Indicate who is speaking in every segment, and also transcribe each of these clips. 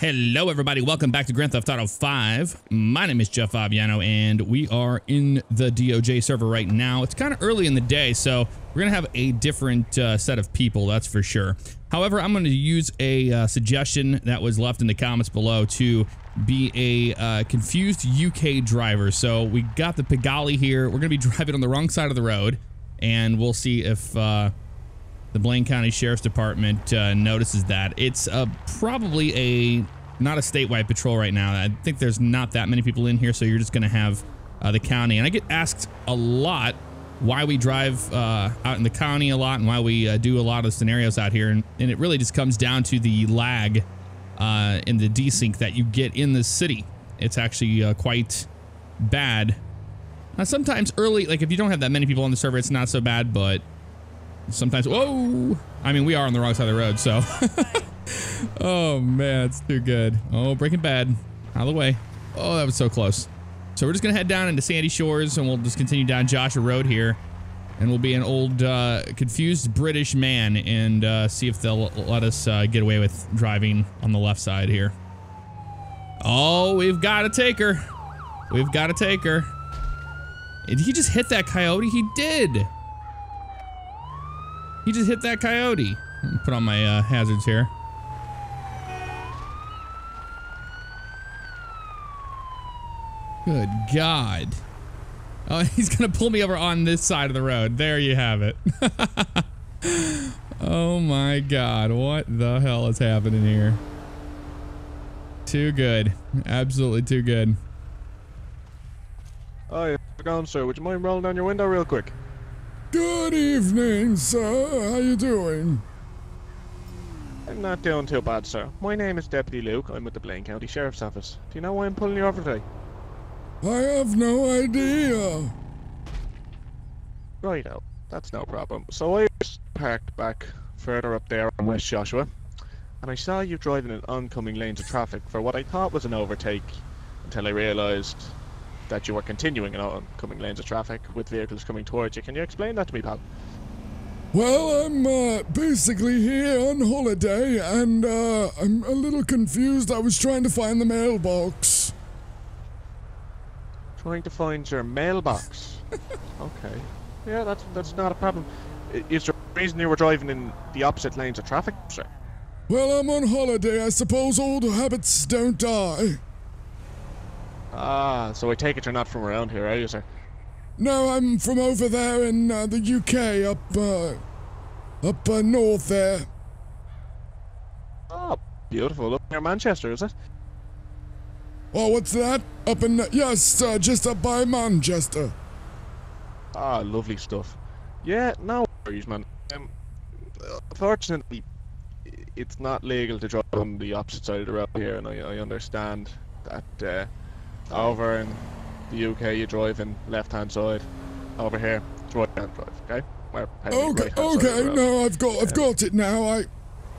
Speaker 1: Hello, everybody. Welcome back to Grand Theft Auto 5. My name is Jeff Favignano, and we are in the DOJ server right now. It's kind of early in the day, so we're going to have a different uh, set of people, that's for sure. However, I'm going to use a uh, suggestion that was left in the comments below to be a uh, confused UK driver. So we got the Pigalle here. We're going to be driving on the wrong side of the road, and we'll see if uh, the Blaine County Sheriff's Department uh, notices that. It's uh, probably a not a statewide patrol right now. I think there's not that many people in here, so you're just going to have uh, the county. And I get asked a lot why we drive uh, out in the county a lot and why we uh, do a lot of scenarios out here. And, and, it really just comes down to the lag uh, in the desync that you get in the city. It's actually uh, quite bad. Now, sometimes early, like if you don't have that many people on the server, it's not so bad, but sometimes, whoa! I mean, we are on the wrong side of the road, so. oh, man, it's too good. Oh, Breaking Bad. Out of the way. Oh, that was so close. So we're just to head down into Sandy Shores, and we'll just continue down Joshua Road here. And we'll be an old, uh, confused British man and uh, see if they'll let us uh, get away with driving on the left side here. Oh, we've got to take her. We've got to take her. Did he just hit that coyote? He did. He just hit that coyote. Put on my uh, hazards here. Good God. Oh, he's going to pull me over on this side of the road. There you have it. oh my God. What the hell is happening here? Too good. Absolutely too good.
Speaker 2: It going, sir? Would you mind rolling down your window real quick?
Speaker 3: Good evening, sir. How you doing?
Speaker 2: I'm not doing too bad, sir. My name is Deputy Luke. I'm with the Blaine County Sheriff's Office. Do you know why I'm pulling you over today?
Speaker 3: I have no idea.
Speaker 2: Righto. That's no problem. So I was parked back further up there on West Joshua, and I saw you driving in oncoming lanes of traffic for what I thought was an overtake, until I realised that you were continuing in oncoming lanes of traffic with vehicles coming towards you. Can you explain that to me, pal?
Speaker 3: Well, I'm uh, basically here on holiday, and uh, I'm a little confused. I was trying to find the mailbox.
Speaker 2: Trying to find your mailbox. okay. Yeah, that's that's not a problem. Is there a reason you were driving in the opposite lanes of traffic, sir?
Speaker 3: Well, I'm on holiday. I suppose old habits don't die.
Speaker 2: Ah, so I take it you're not from around here, are you, sir?
Speaker 3: No, I'm from over there in uh, the UK, up, uh, up uh, north there.
Speaker 2: Oh, beautiful. Up near Manchester, is it?
Speaker 3: Oh, what's that? Up in, yes, uh, just up by Manchester.
Speaker 2: Ah, lovely stuff. Yeah, no worries, man. Um, unfortunately, it's not legal to drive on the opposite side of the road here, and I, I understand that, uh, over in the UK, you drive in left-hand side. Over here, it's right-hand drive. Okay.
Speaker 3: Okay. Okay. No, I've got. I've got it now. I.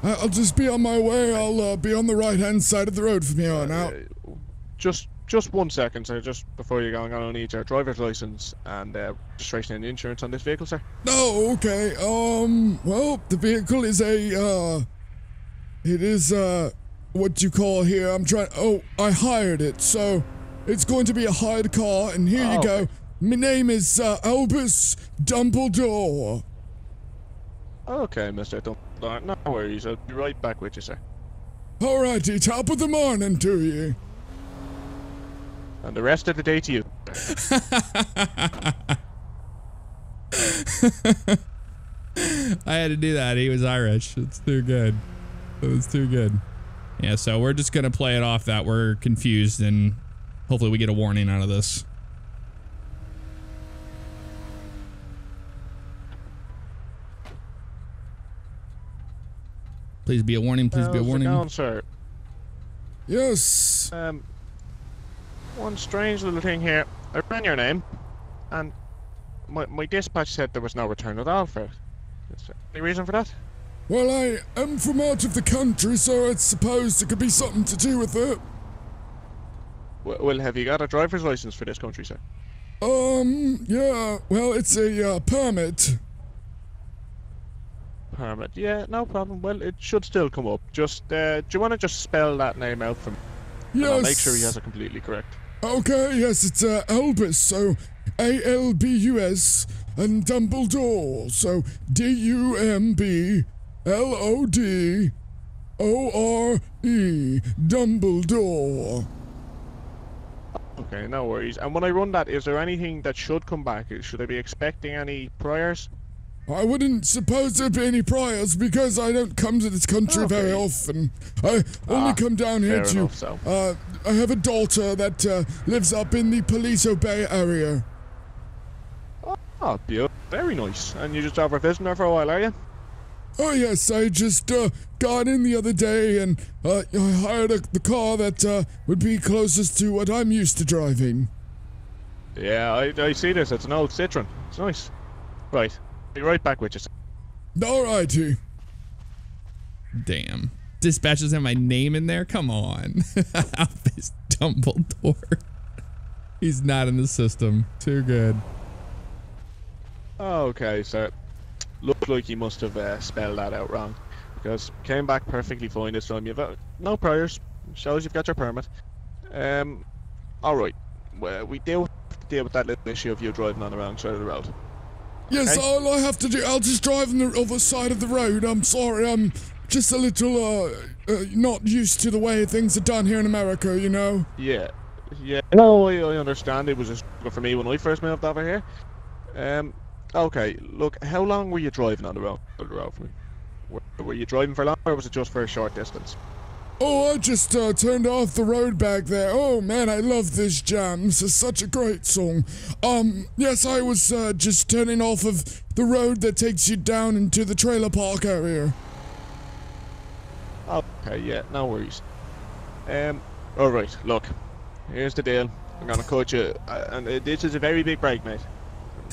Speaker 3: I'll just be on my way. I'll uh, be on the right-hand side of the road from here on out.
Speaker 2: Just, just one second, sir. Just before you're going, I'll need your driver's license and uh, registration and insurance on this vehicle, sir.
Speaker 3: Oh, okay. Um. Well, the vehicle is a. Uh. It is uh. What you call here? I'm trying. Oh, I hired it, so. It's going to be a hired car, and here oh, you go. Okay. My name is uh, Albus Dumbledore.
Speaker 2: Okay, Mr. Dumbledore. No worries. I'll be right back with you, sir.
Speaker 3: Alrighty, top of the morning to you.
Speaker 2: And the rest of the day to you.
Speaker 1: I had to do that. He was Irish. It's too good. It was too good. Yeah, so we're just going to play it off that we're confused and Hopefully we get a warning out of this. Please be a warning. Please be a warning.
Speaker 2: Going, sir?
Speaker 3: Yes.
Speaker 2: Um, one strange little thing here. I ran your name, and my my dispatch said there was no return at all for it. Is there any reason for that?
Speaker 3: Well, I am from out of the country, so I suppose it could be something to do with it.
Speaker 2: Well, have you got a driver's license for this country, sir?
Speaker 3: Um, yeah. Well, it's a uh, permit.
Speaker 2: permit. Yeah, no problem. Well, it should still come up. Just, uh, do you want to just spell that name out for me? And I'll make sure he has it completely correct.
Speaker 3: Okay, yes, it's uh, Albus, so A L B U S, and Dumbledore, so D U M B L O D O R E, Dumbledore.
Speaker 2: Okay, no worries. And when I run that, is there anything that should come back? Should I be expecting any priors?
Speaker 3: I wouldn't suppose there'd be any priors because I don't come to this country very often. I only
Speaker 2: Ah,
Speaker 3: come down here to.
Speaker 2: enough, so.
Speaker 3: Uh, I have a daughter that uh, lives up in the Paleto Bay area.
Speaker 2: Oh, beautiful. Very nice. And you just over visiting her for a while, are you?
Speaker 3: Oh yes, I just uh, got in the other day and uh, I hired a, the car that uh, would be closest to what I'm used to driving.
Speaker 2: Yeah, I, I see this. It's an old Citroen. It's nice. Right. Be right back with you.
Speaker 3: Alrighty.
Speaker 1: Damn. Dispatches have my name in there? Come on. Albus Dumbledore. He's not in the system. Too good.
Speaker 2: Okay, sir. Looks like you must have uh, spelled that out wrong. Because came back perfectly fine this time. You've uh, no priors. Shows you've got your permit. Um, alright. Well, we do have to deal with that little issue of you driving on the wrong side of the road.
Speaker 3: Yes,
Speaker 2: Okay.
Speaker 3: all I have to do, I'll just drive on the other side of the road. I'm sorry, I'm just a little uh, uh not used to the way things are done here in America, you know.
Speaker 2: Yeah. Yeah. No, I, I understand. It was a struggle for me when I first moved over here. Um, okay. Look, how long were you driving on the road? On the road for me? Were, were you driving for long, or was it just for a short distance?
Speaker 3: Oh, I just uh, turned off the road back there. Oh man, I love this jam. This is such a great song. Um, yes, I was uh, just turning off of the road that takes you down into the trailer park area.
Speaker 2: Okay, yeah, no worries. Um, alright, look, here's the deal. I'm gonna cut you, uh, and uh, this is a very big break, mate.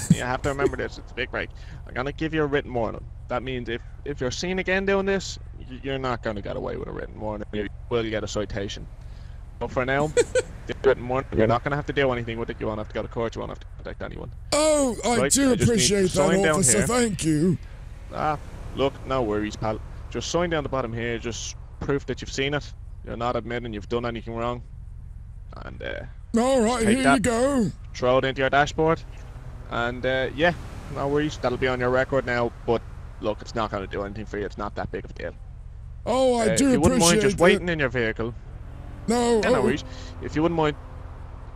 Speaker 2: You have to remember this, it's a big break. I'm gonna give you a written warning. That means if, if you're seen again doing this, you're not gonna get away with a written warning. You will get a citation. But for now, the written warning, you're not gonna have to do anything with it. You won't have to go to court, you won't have to contact anyone.
Speaker 3: Oh, I
Speaker 2: Right,
Speaker 3: do
Speaker 2: I
Speaker 3: appreciate that, officer. Thank you.
Speaker 2: Ah, look, no worries, pal. Just sign down the bottom here, just proof that you've seen it. You're not admitting you've done anything wrong. And uh,
Speaker 3: All right, here you go.
Speaker 2: throw it into your dashboard. And uh, yeah, no worries, that'll be on your record now. But look, it's not going to do anything for you. It's not that big of a deal.
Speaker 3: Oh, I
Speaker 2: Uh,
Speaker 3: do
Speaker 2: if you wouldn't mind just
Speaker 3: that.
Speaker 2: waiting in your vehicle,
Speaker 3: No,
Speaker 2: yeah, no
Speaker 3: oh,
Speaker 2: worries. If you wouldn't mind,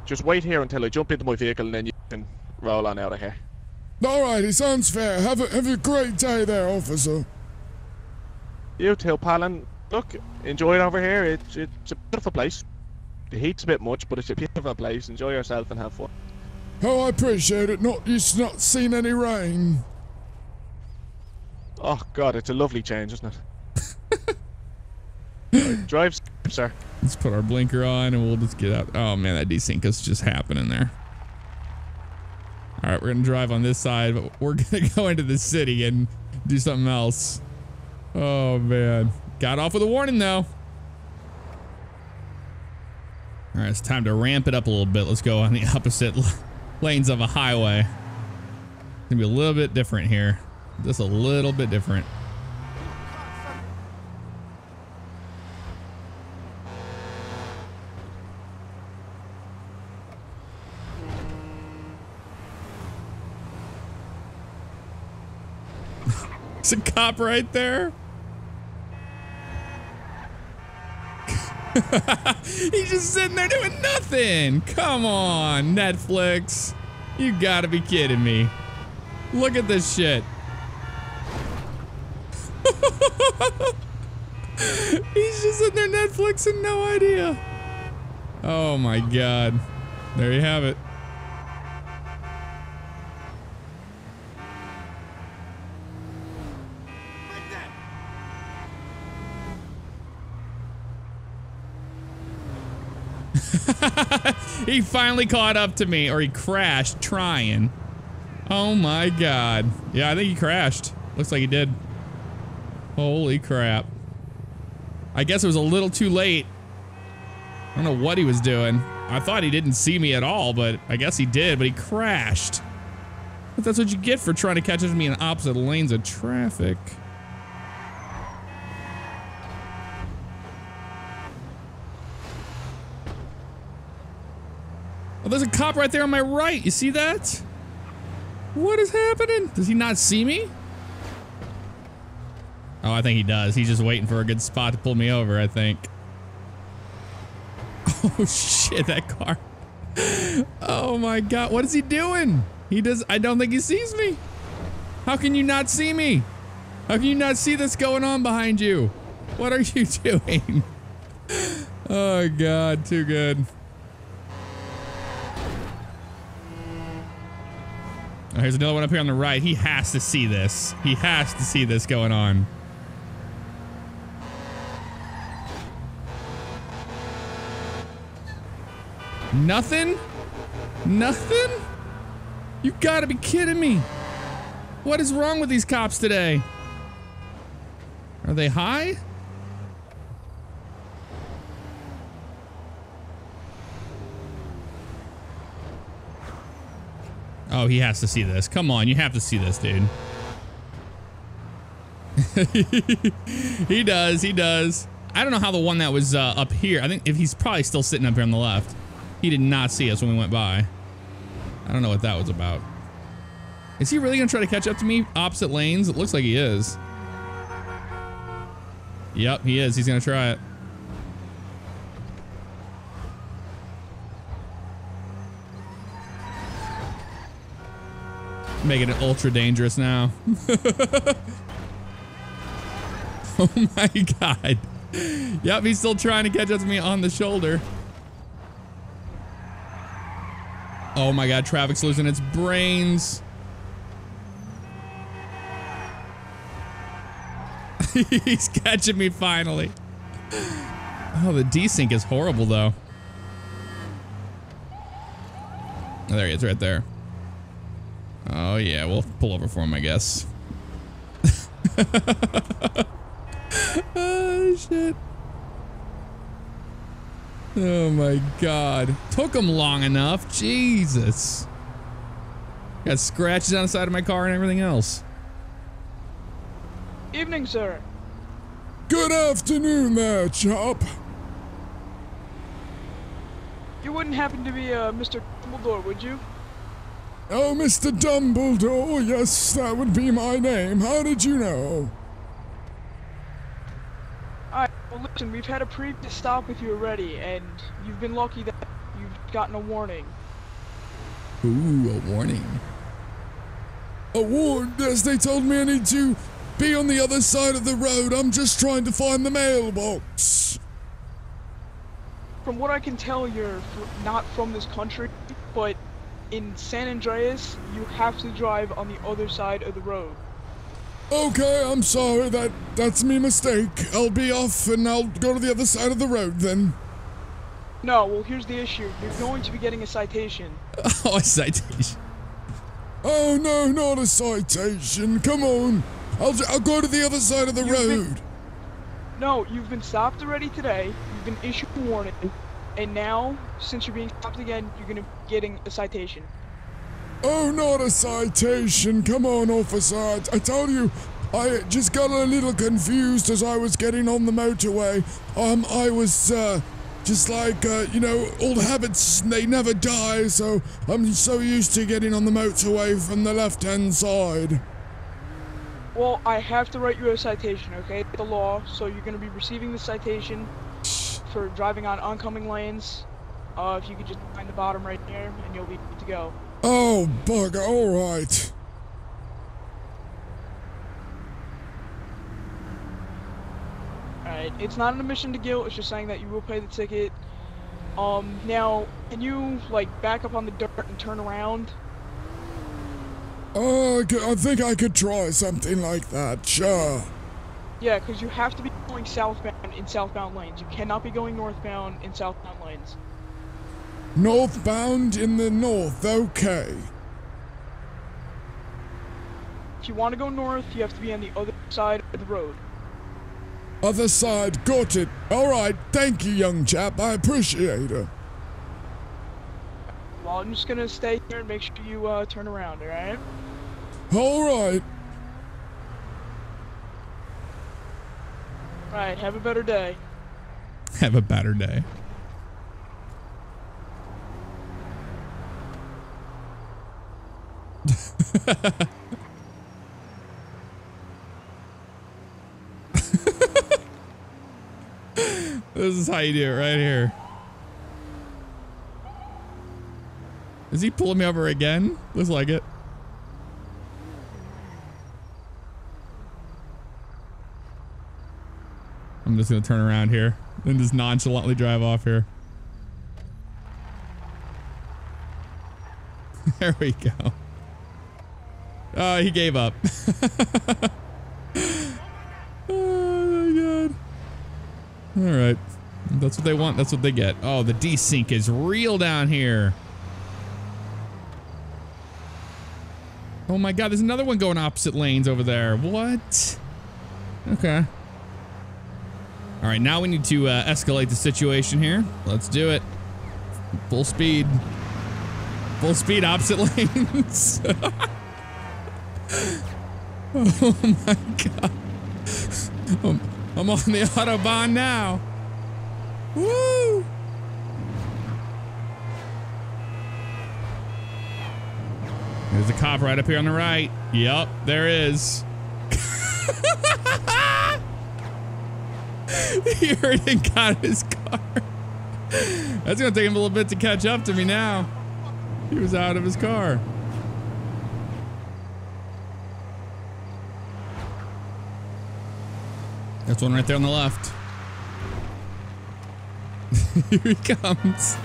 Speaker 2: just wait here until I jump into my vehicle and then you can roll on out of here.
Speaker 3: all right, it sounds fair. Have a have a great day there, officer.
Speaker 2: You too, pal. And look, enjoy it over here. It's, it's a beautiful place. The heat's a bit much, but it's a beautiful place. Enjoy yourself and have fun.
Speaker 3: Oh, I appreciate it. Not you've not seen any rain.
Speaker 2: Oh God, it's a lovely change, isn't it? Right, drive, sir.
Speaker 1: Let's put our blinker on and we'll just get out. Oh man, that desync is just happening there. All right, we're gonna drive on this side, but we're gonna go into the city and do something else. Oh man, got off with a warning though. All right, it's time to ramp it up a little bit. Let's go on the opposite lanes of a highway. It's gonna be a little bit different here. Just a little bit different. It's a cop right there. He's just sitting there doing nothing. Come on, Netflix. You gotta be kidding me. Look at this shit. He's just sitting there Netflix and no idea. Oh my god. There you have it. he finally caught up to me, or he crashed trying. Oh my god. Yeah, I think he crashed. Looks like he did. Holy crap. I guess it was a little too late. I don't know what he was doing. I thought he didn't see me at all, but I guess he did, but he crashed. But that's what you get for trying to catch up to me in opposite lanes of traffic. Oh, there's a cop right there on my right. You see that? What is happening? Does he not see me? Oh, I think he does. He's just waiting for a good spot to pull me over, I think. Oh shit, that car. Oh my god, what is he doing? He does I don't think he sees me. How can you not see me? How can you not see this going on behind you? What are you doing? Oh god, too good. Here's another one up here on the right. He has to see this. He has to see this going on. Nothing? Nothing? You gotta be kidding me. What is wrong with these cops today? Are they high? Oh, he has to see this. Come on, you have to see this, dude. he does, he does. I don't know how the one that was uh, up here, I think if he's probably still sitting up here on the left. He did not see us when we went by. I don't know what that was about. Is he really gonna try to catch up to me opposite lanes? It looks like he is. Yep, he is. He's gonna try it. Making it ultra dangerous now. oh my god. Yep, he's still trying to catch up to me on the shoulder. Oh my god, traffic's losing its brains. He's catching me finally. Oh, the desync is horrible though. Oh, there he is right there. Oh yeah, we'll pull over for him, I guess. oh shit. Oh my god. Took him long enough. Jesus. Got scratches on the side of my car and everything else.
Speaker 4: Evening, sir.
Speaker 3: Good afternoon there, chap.
Speaker 4: You wouldn't happen to be uh, Mr. Dumbledore, would you?
Speaker 3: Oh, Mr. Dumbledore, yes, that would be my name. How did you know?
Speaker 4: Alright, well listen, we've had a previous stop with you already, and you've been lucky that you've gotten a warning.
Speaker 1: Ooh, a warning.
Speaker 3: A warning? yes, they told me I need to be on the other side of the road. I'm just trying to find the mailbox.
Speaker 4: From what I can tell, you're not from this country, but in San Andreas, you have to drive on the other side of the road.
Speaker 3: Okay, I'm sorry, that that's me mistake. I'll be off and I'll go to the other side of the road then.
Speaker 4: No, well, here's the issue. You're going to be getting a citation.
Speaker 1: Oh, a citation.
Speaker 3: Oh no, not a citation. Come on. I'll, I'll go to the other side of the
Speaker 4: You've been-
Speaker 3: road.
Speaker 4: No, you've been stopped already today. You've been issued a warning, and now, since you're being stopped again, you're gonna be getting a citation.
Speaker 3: Oh, not a citation. Come on, officer. I, I told you, I just got a little confused as I was getting on the motorway. Um, I was, uh, just like, uh, you know, old habits, they never die, so I'm so used to getting on the motorway from the left hand side.
Speaker 4: Well, I have to write you a citation, okay? The law, so you're gonna be receiving the citation for driving on oncoming lanes. Uh, if you could just find the bottom right there, and you'll be good to go.
Speaker 3: Oh, bugger, alright.
Speaker 4: Alright, it's not an admission to guilt, it's just saying that you will pay the ticket. Um, now, can you, like, back up on the dirt and turn around?
Speaker 3: Oh, I c- I think I could try something like that, sure.
Speaker 4: Yeah, because you have to be going southbound in southbound lanes. You cannot be going northbound in southbound lanes.
Speaker 3: Northbound in the north, okay.
Speaker 4: If you want to go north, you have to be on the other side of the road.
Speaker 3: Other side, got it. Alright, thank you, young chap, I appreciate it.
Speaker 4: Well, I'm just gonna stay here and make sure you uh, turn around, alright?
Speaker 3: Alright.
Speaker 4: Alright, have a better day.
Speaker 1: Have a better day. this is how you do it right here. Is he pulling me over again? Looks like it. I'm just gonna turn around here and just nonchalantly drive off here. there we go. Oh, he gave up. oh my god. Alright. That's what they want. That's what they get. Oh, the desync is real down here. Oh my god, there's another one going opposite lanes over there. What? Okay. All right, now we need to uh, escalate the situation here. Let's do it. Full speed. Full speed opposite lanes. oh my god. I'm, I'm on the Autobahn now. Woo! There's a cop right up here on the right. Yep, there is. he heard and got his car. That's gonna take him a little bit to catch up to me now. He was out of his car. That's one right there on the left. Here he comes.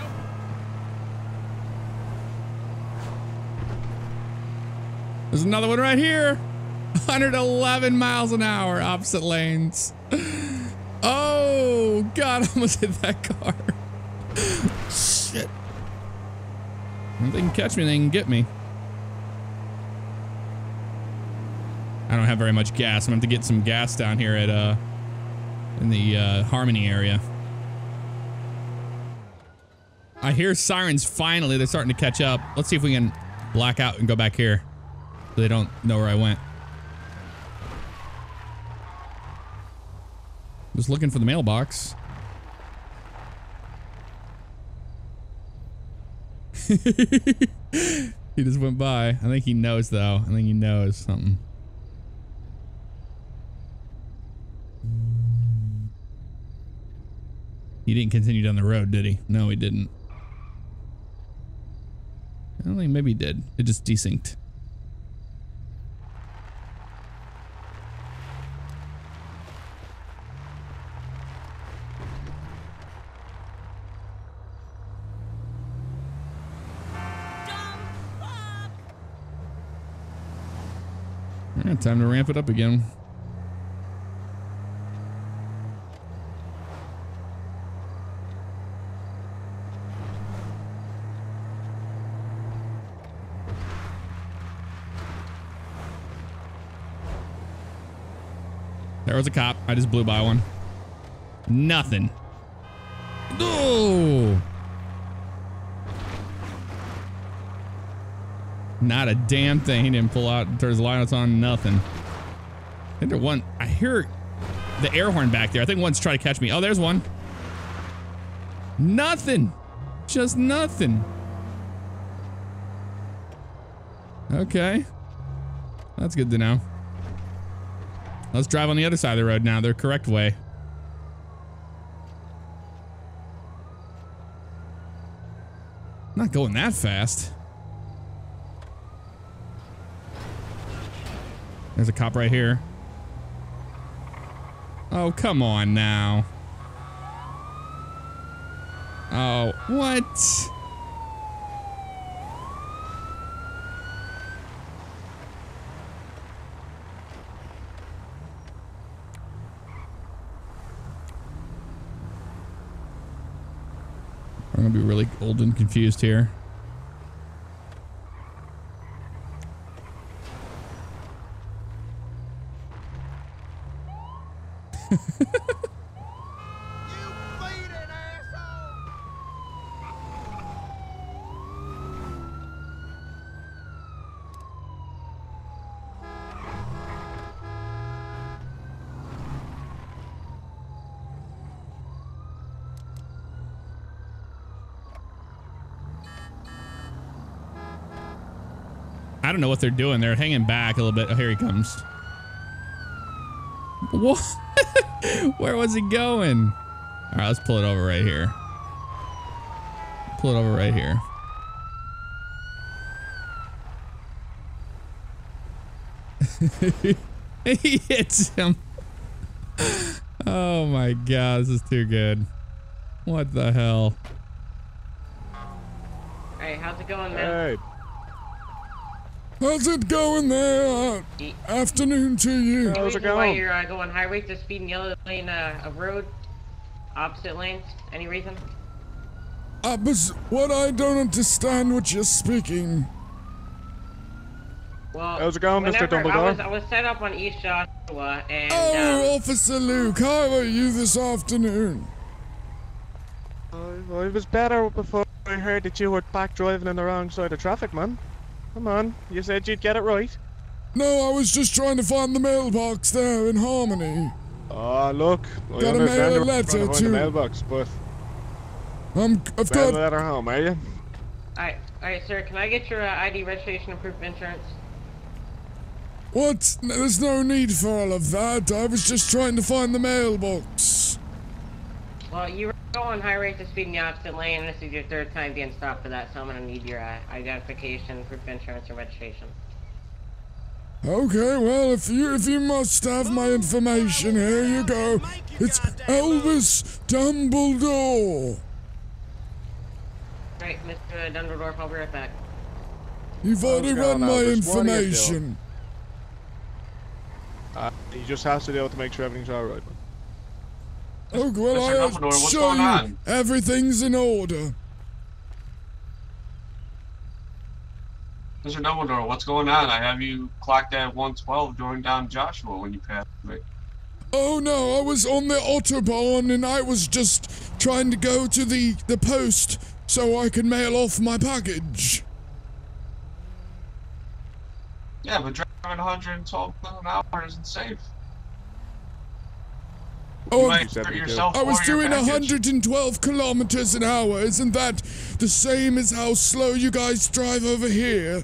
Speaker 1: There's another one right here. 111 miles an hour, opposite lanes. Oh, God, I almost hit that car. Shit. If they can catch me, they can get me. I don't have very much gas. I'm going to have to get some gas down here at, uh, in the, uh, Harmony area. I hear sirens finally. They're starting to catch up. Let's see if we can black out and go back here. So they don't know where I went. Just looking for the mailbox. he just went by. I think he knows though. I think he knows something. He didn't continue down the road, did he? No, he didn't. I don't think maybe he did. It just desynced. Yeah, time to ramp it up again. There was a cop. I just blew by one. Nothing. Oh! Not a damn thing. He didn't pull out, turn his lights on, nothing. I think there one, I hear the air horn back there. I think one's trying to catch me. Oh, there's one. Nothing. Just nothing. Okay. That's good to know. Let's drive on the other side of the road now, the correct way. Not going that fast. There's a cop right here. Oh, come on now. Oh, what? I'm gonna be really old and confused here. I don't know what they're doing. They're hanging back a little bit. Oh, here he comes. What? Where was he going? All right, let's pull it over right here. Pull it over right here. he hits him. Oh my god, this is too good. What the hell?
Speaker 5: Hey, how's it going, man?
Speaker 2: Hey,
Speaker 3: How's it going there?
Speaker 5: Y-
Speaker 3: Uh, afternoon to you.
Speaker 2: How's it
Speaker 5: reason why
Speaker 2: going?
Speaker 5: you're uh, going highway to speed in the other lane uh, of road? Opposite lanes? Any reason?
Speaker 3: Uh, but what I don't understand what you're speaking.
Speaker 5: Well,
Speaker 2: How's it going, Mr.
Speaker 5: whenever I was, I was set up on East Joshua, and
Speaker 3: Oh,
Speaker 5: um,
Speaker 3: Officer Luke, how are you this afternoon?
Speaker 2: I, I was better before I heard that you were back driving on the wrong side of traffic, man. Come on, you said you'd get it right.
Speaker 3: No, I was just trying to find the mailbox there in Harmony.
Speaker 2: Oh, look. I
Speaker 3: Gotta mail a
Speaker 2: you're
Speaker 3: letter
Speaker 2: trying to find the mailbox, but
Speaker 3: I'm, I've
Speaker 2: mail
Speaker 3: got
Speaker 2: the letter home, are you?
Speaker 5: alright, alright, sir, can I get your uh, ID, registration, and proof of insurance?
Speaker 3: What? No, There's no need for all of that. I was just trying to find the mailbox.
Speaker 5: Well, you were going high rate to speed in the opposite lane, and this is your third time being stopped for that, so I'm gonna need your uh, identification, proof of insurance, and registration.
Speaker 3: Okay, well, if you if you must have my information, here you go. It's Elvis Dumbledore.
Speaker 5: Right, Mr. Dumbledore, I'll be right back.
Speaker 3: You've already
Speaker 2: going
Speaker 3: run my
Speaker 2: Elvis? What you
Speaker 3: information.
Speaker 2: Uh, he just has to be able to make sure everything's alright, man.
Speaker 3: Oh, well,
Speaker 6: Mr.
Speaker 3: I'll
Speaker 6: Dumbledore, what's
Speaker 3: show
Speaker 6: going
Speaker 3: you
Speaker 6: on?
Speaker 3: everything's in order.
Speaker 6: Mr. Dumbledore, what's going on? I have you clocked at 112 during down Joshua when you passed me.
Speaker 3: Oh no, I was on the Autobahn and I was just trying to go to the, the post so I could mail off my package.
Speaker 6: Yeah, but driving 112 miles an hour isn't safe. You
Speaker 3: Oh,
Speaker 6: might
Speaker 2: said
Speaker 6: hurt
Speaker 2: we do.
Speaker 6: yourself
Speaker 3: I was doing 112 kilometers an hour. Isn't that the same as how slow you guys drive over here?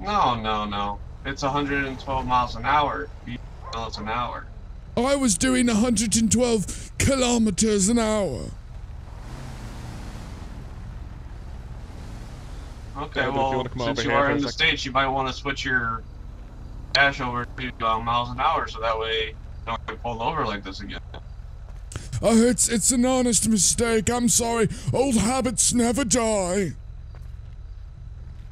Speaker 6: No, no, no. It's 112 miles an hour. Miles an hour.
Speaker 3: I was doing 112 kilometers an hour.
Speaker 6: Okay,
Speaker 2: Yeah, but if you
Speaker 6: well, since you are in the States, you might want to switch your dash over to uh, miles an hour so that way you don't get pulled over like this again.
Speaker 3: Oh, it's it's an honest mistake. I'm sorry. Old habits never die.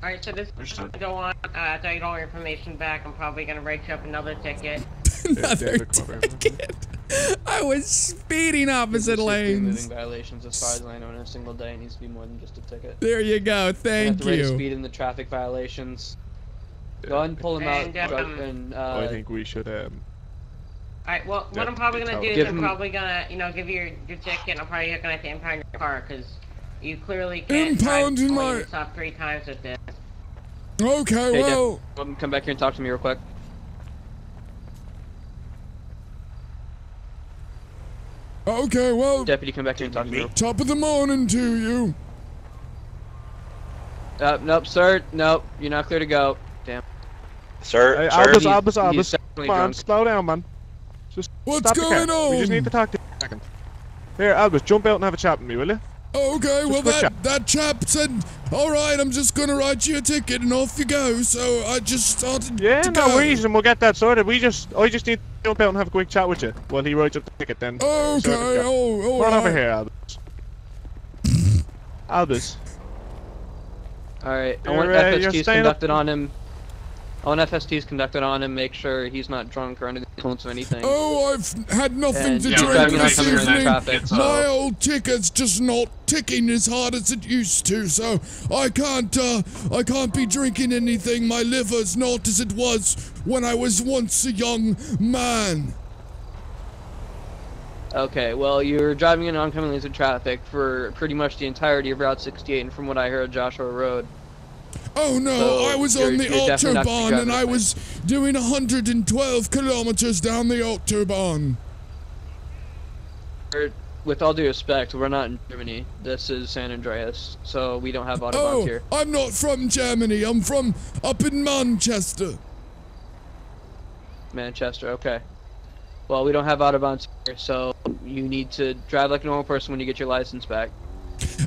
Speaker 5: Alright, so this
Speaker 6: Understood.
Speaker 5: go on. Uh, after I get all your information back, I'm probably gonna write you up another ticket.
Speaker 1: Another
Speaker 2: David, come
Speaker 1: ticket. I was speeding opposite lanes.
Speaker 7: Violations as far as I know in a single day it needs to be more than just a ticket.
Speaker 1: There you go.
Speaker 7: Thank You have
Speaker 1: Thank
Speaker 7: to rate
Speaker 1: you.
Speaker 7: speed in the traffic violations. Go ahead and pull them out
Speaker 5: And,
Speaker 7: dri-
Speaker 5: um,
Speaker 7: and
Speaker 2: I
Speaker 7: uh,
Speaker 2: think we should, um,
Speaker 5: Alright, well,
Speaker 2: Yeah,
Speaker 5: what I'm probably gonna
Speaker 2: tell-
Speaker 5: do is
Speaker 7: Give
Speaker 5: I'm
Speaker 7: him-
Speaker 5: probably gonna, you know, give you your, your ticket and I'm probably gonna have to impound your car because you clearly can't
Speaker 3: Impounding
Speaker 5: drive
Speaker 3: my-
Speaker 5: only stop three times with this.
Speaker 3: Okay,
Speaker 7: Hey,
Speaker 3: well,
Speaker 7: um, come back here and talk to me real quick.
Speaker 3: okay, well,
Speaker 7: Deputy, come back here and talk to me. Real-
Speaker 3: top of the morning to you.
Speaker 7: uh, nope, sir. Nope, you're not clear to go. Damn.
Speaker 8: Sir,
Speaker 2: Hey,
Speaker 8: sir,
Speaker 2: Albus,
Speaker 7: he's-
Speaker 2: Albus,
Speaker 7: he's
Speaker 2: Albus.
Speaker 7: definitely
Speaker 2: Come on,
Speaker 7: drunk.
Speaker 2: slow down, man. Just
Speaker 3: What's
Speaker 2: stop the car.
Speaker 3: going
Speaker 2: We just need to talk to you for a second. Here, Albus, jump out and have a chat with me, will you?
Speaker 3: Okay, well that
Speaker 2: chat.
Speaker 3: that chap said, "All right, I'm just gonna write you a ticket and off you go." So I just started
Speaker 2: Yeah,
Speaker 3: to
Speaker 2: no
Speaker 3: go.
Speaker 2: worries, and we'll get that sorted. We just, I just need to jump out and have a quick chat with you while he writes up the ticket. Then.
Speaker 3: Okay,
Speaker 2: Sort of, yeah.
Speaker 3: oh, all
Speaker 2: Run over here, Albus. Albus.
Speaker 7: Alright, I
Speaker 2: You're,
Speaker 7: want
Speaker 2: uh, you're
Speaker 7: FSTs
Speaker 2: staying up-
Speaker 7: conducted on him. I want FSTs conducted on him, make sure he's not drunk or under the influence of anything.
Speaker 3: Oh, I've had nothing
Speaker 7: And
Speaker 3: to
Speaker 6: Yeah,
Speaker 7: he's
Speaker 6: we're
Speaker 3: drink this
Speaker 6: come here
Speaker 7: in
Speaker 3: evening.
Speaker 7: traffic.
Speaker 3: My old ticker's just not ticking as hard as it used to, so I can't, uh, I can't be drinking anything. My liver's not as it was when I was once a young man.
Speaker 7: Okay, well, you're driving in oncoming lanes of traffic for pretty much the entirety of Route 68, and from what I heard, Joshua Road.
Speaker 3: Oh no,
Speaker 7: So,
Speaker 3: I was on the
Speaker 7: you're definitely not
Speaker 3: Autobahn and I was doing 112 kilometers down the Autobahn.
Speaker 7: With all due respect, we're not in Germany. This is San Andreas, so we don't have autobahns
Speaker 3: Oh,
Speaker 7: here.
Speaker 3: I'm not from Germany. I'm from up in Manchester.
Speaker 7: Manchester, okay. Well, we don't have autobahns here, so you need to drive like a normal person when you get your license back.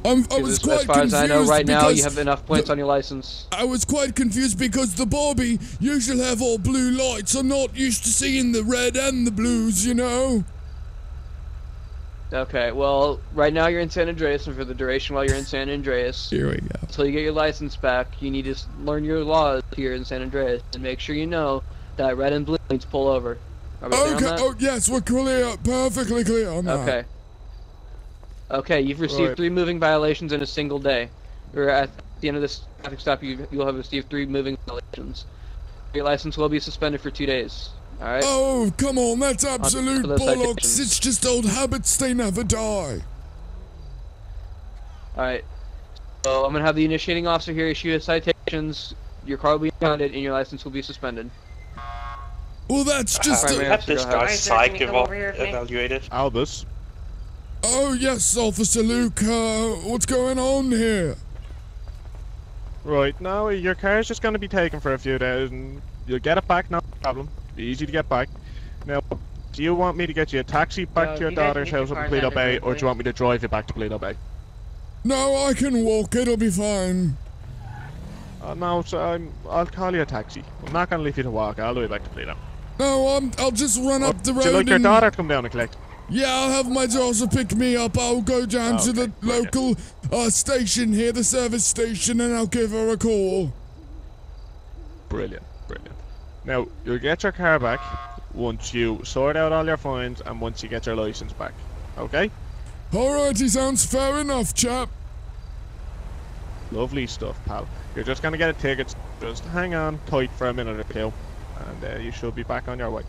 Speaker 3: I'm, I was
Speaker 7: as,
Speaker 3: quite
Speaker 7: as far as I know, right now you have enough points on your license.
Speaker 3: I was quite confused because the Barbie usually have all blue lights. I'm not used to seeing the red and the blues, you know.
Speaker 7: Okay, well, right now you're in San Andreas, and for the duration while you're in San Andreas,
Speaker 1: Here we go.
Speaker 7: until you get your license back, you need to learn your laws here in San Andreas and make sure you know that red and blue means pull over. Are we clear on
Speaker 3: Okay. Oh yes, we're clear, perfectly clear on that.
Speaker 7: Okay. Okay, you've received
Speaker 2: Right.
Speaker 7: three moving violations in a single day. Or at the end of this traffic stop, you, you'll have received three moving violations. Your license will be suspended for two days. Alright?
Speaker 3: Oh, come on, that's absolute
Speaker 7: for those
Speaker 3: bollocks.
Speaker 7: citations.
Speaker 3: It's just old habits, they never die.
Speaker 7: Alright. So I'm gonna have the initiating officer here issue his citations. Your car will be impounded and your license will be suspended.
Speaker 3: Well, that's just
Speaker 7: Primary
Speaker 3: a...
Speaker 8: Had
Speaker 7: officer,
Speaker 8: this
Speaker 7: go
Speaker 8: guy
Speaker 5: Alright, sir, can
Speaker 8: psych eval-
Speaker 5: over here with me?
Speaker 8: evaluated?
Speaker 2: Albus.
Speaker 3: Oh, yes, Officer Luke, uh, what's going on here?
Speaker 2: Right, now your car's just going to be taken for a few days and you'll get it back, no problem. Be easy to get back. Now, do you want me to get you a taxi back
Speaker 5: No,
Speaker 2: to your
Speaker 5: you
Speaker 2: daughter's house
Speaker 5: your
Speaker 2: up in
Speaker 5: cars
Speaker 2: Paleto
Speaker 5: out of
Speaker 2: Bay, or do you want me to drive you back to Paleto Bay?
Speaker 3: No, I can walk, it'll be fine.
Speaker 2: Uh, no, so I'm, I'll call you a taxi. I'm not going to leave you to walk all the way back to Paleto.
Speaker 3: No, I'm, I'll just run up the
Speaker 2: Would
Speaker 3: road
Speaker 2: you like your daughter to come down and collect?
Speaker 3: Yeah, I'll have my daughter pick me up. I'll go down to the
Speaker 2: Okay,
Speaker 3: local uh, station here, the service station, and I'll give her a call.
Speaker 2: Brilliant, brilliant. Now, you'll get your car back once you sort out all your fines and once you get your license back. Okay?
Speaker 3: Alrighty, sounds fair enough, chap.
Speaker 2: Lovely stuff, pal. You're just gonna get a ticket. Just hang on tight for a minute or two, and uh, you should be back on your way.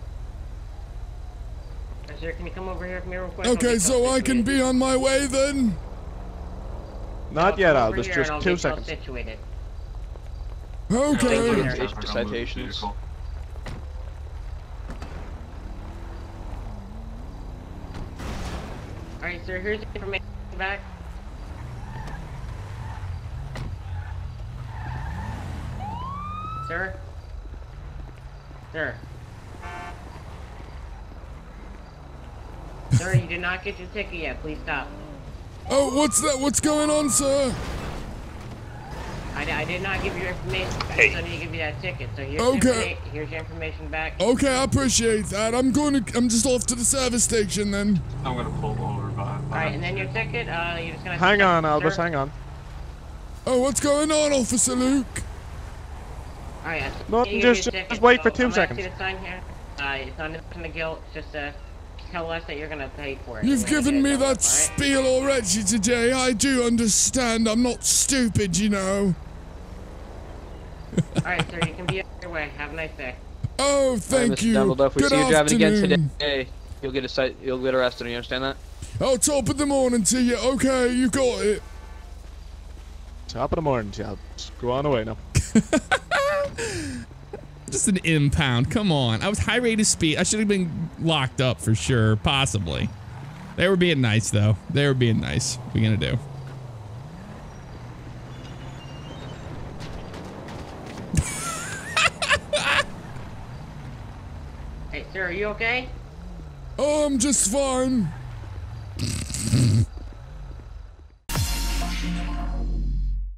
Speaker 5: Sir, can you come over here with me real quick?
Speaker 3: Okay, so I can be on my way then?
Speaker 2: Not
Speaker 5: I'll
Speaker 2: yet,
Speaker 5: come over
Speaker 2: Just
Speaker 5: and
Speaker 2: two seconds.
Speaker 5: Situated.
Speaker 3: Okay.
Speaker 7: Thank you.
Speaker 6: Traffic
Speaker 7: Issue
Speaker 6: on the
Speaker 7: citations.
Speaker 5: Alright, sir, here's the information back. Sir? Sir? Sir, you did not get your ticket yet. Please stop.
Speaker 3: Oh, what's that? What's going on, sir?
Speaker 5: I, I did not give you your information back,
Speaker 8: Hey.
Speaker 5: so I need to give you that ticket. So here's,
Speaker 3: Okay.
Speaker 5: your, here's your information back.
Speaker 3: Okay, I appreciate that. I'm going to. I'm just off to the service station then.
Speaker 6: I'm gonna pull over by.
Speaker 5: Alright, and then your ticket, uh, you're just gonna...
Speaker 2: Hang on, Albus.
Speaker 5: Sir?
Speaker 2: Hang on.
Speaker 3: Oh, what's going on, Officer Luke?
Speaker 5: Alright,
Speaker 2: Nothing,
Speaker 5: you
Speaker 2: just- just
Speaker 5: ticket,
Speaker 2: wait for two
Speaker 5: I'm gonna ask
Speaker 2: seconds.
Speaker 5: you to sign here. Uh, it's on the guilt. Just uh, tell us that you're gonna pay for it.
Speaker 3: You've given me that
Speaker 5: alright?
Speaker 3: spiel already today. I do understand. I'm not stupid, you know.
Speaker 5: Alright, sir, you can be on your way. Have a nice day.
Speaker 3: Oh,
Speaker 7: Alright,
Speaker 3: thank
Speaker 7: Mr.
Speaker 3: you.
Speaker 7: Dumbledore, if we
Speaker 3: Good
Speaker 7: see you driving again
Speaker 3: afternoon.
Speaker 7: today, you'll get a cite, you'll get arrested. You understand that?
Speaker 3: Oh, top of the morning to you. Okay, you got it.
Speaker 2: Top of the morning, child. Go on away now.
Speaker 1: Just an impound. Come on. I was high rate of speed. I should have been locked up for sure. Possibly. They were being nice though. They were being nice. What are you gonna do?
Speaker 5: Hey, sir, are you okay?
Speaker 3: Oh, I'm just fine.